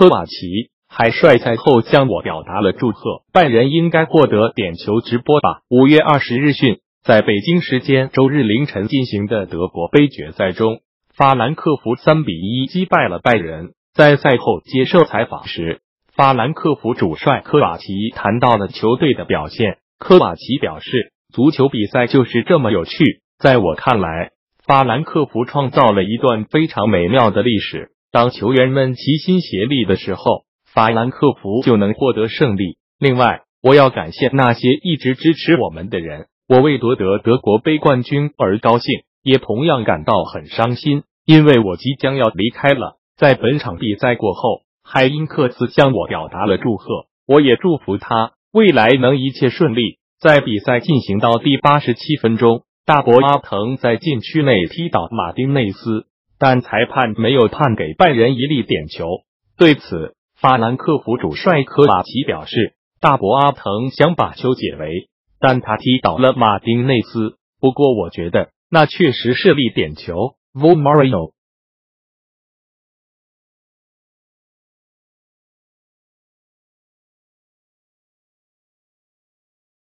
科瓦奇还帅赛后向我表达了祝贺，拜仁应该获得点球直播吧。五月二十日讯，在北京时间周日凌晨进行的德国杯决赛中，法兰克福三比一击败了拜仁。在赛后接受采访时，法兰克福主帅科瓦奇谈到了球队的表现。科瓦奇表示，足球比赛就是这么有趣。在我看来，法兰克福创造了一段非常美妙的历史。当球员们齐心协力的时候，法兰克福就能获得胜利。另外，我要感谢那些一直支持我们的人。我为夺得德国杯冠军而高兴，也同样感到很伤心，因为我即将要离开了。在本场比赛过后，海因克斯向我表达了祝贺，我也祝福他未来能一切顺利。在比赛进行到第八十七分钟，大伯阿滕在禁区内踢倒马丁内斯，但裁判没有判给拜仁一粒点球。对此，法兰克福主帅科瓦奇表示，大伯阿滕想把球解围，但他踢倒了马丁内斯。不过，我觉得那确实是粒点球。v o m a r i o。